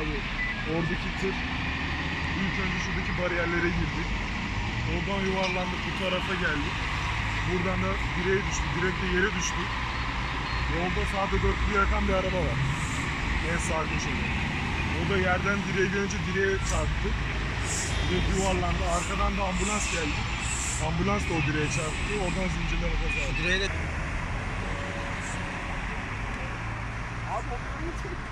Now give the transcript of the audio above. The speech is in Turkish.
Abi oradaki tır ilk önce şuradaki bariyerlere girdik. Oradan yuvarlandık bu tarafa geldik. Buradan da direğe düştü. Direkte yere düştü. Yolda sağda dörtlü yakan bir araba var. En sağ köşede. O da yerden direğe gelince direğe çarptı. Direkt yuvarlandı. Arkadan da ambulans geldi. Ambulans da o direğe çarptı. Oradan zincirlere kaza aldı. Direğe de Abi o